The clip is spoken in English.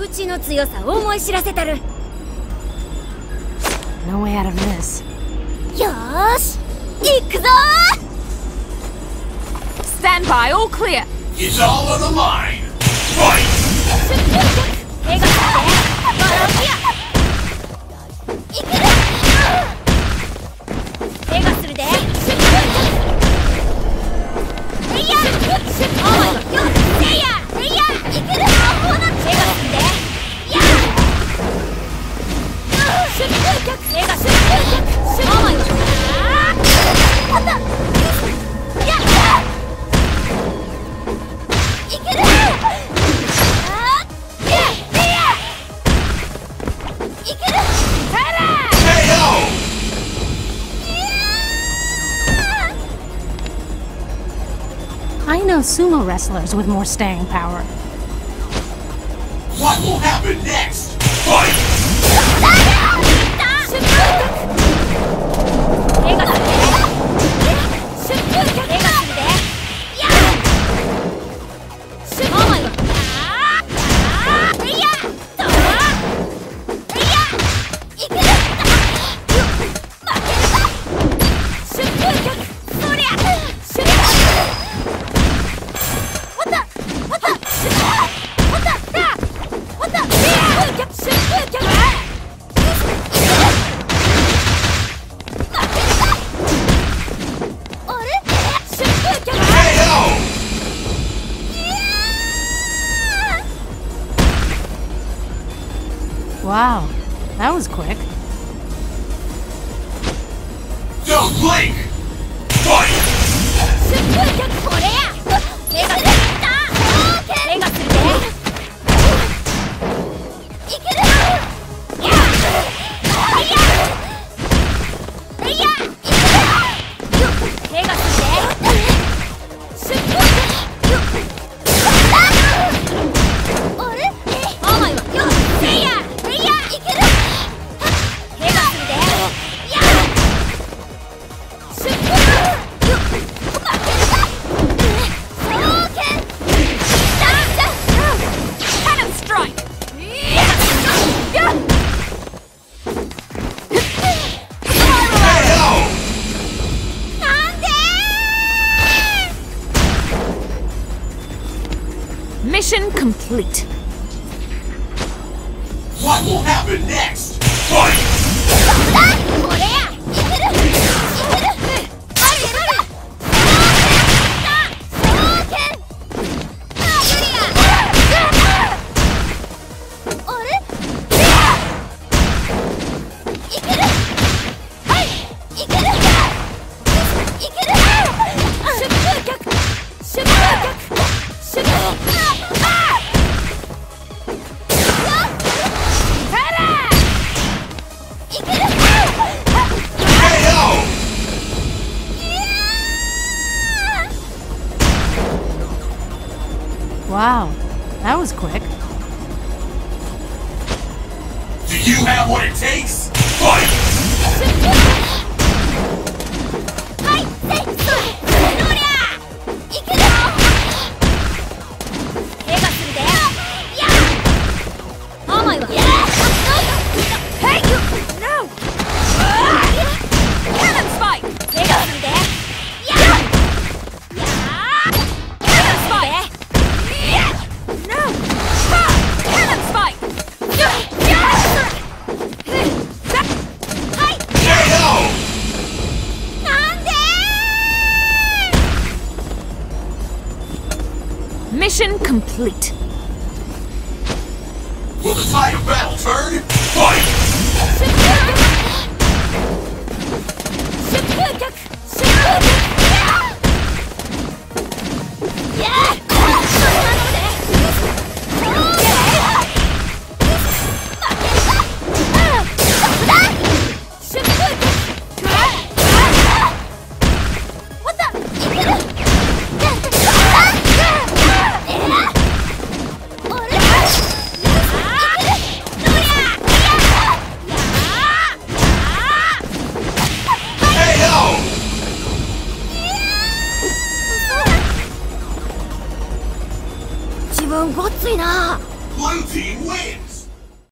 うちの強さを思い知らせたる No way out of this よーし行くぞ Stand by, all clear It's all on the line Fight! 手が手が手が手が I know sumo wrestlers with more staying power. What will happen next? Fight! Wow, that was quick. The blink! Mission complete. What will happen next? Fight! Wow, that was quick. Do you have what it takes? Fight! Mission complete. We'll decide a battle, turn? ごっついな Blue team wins!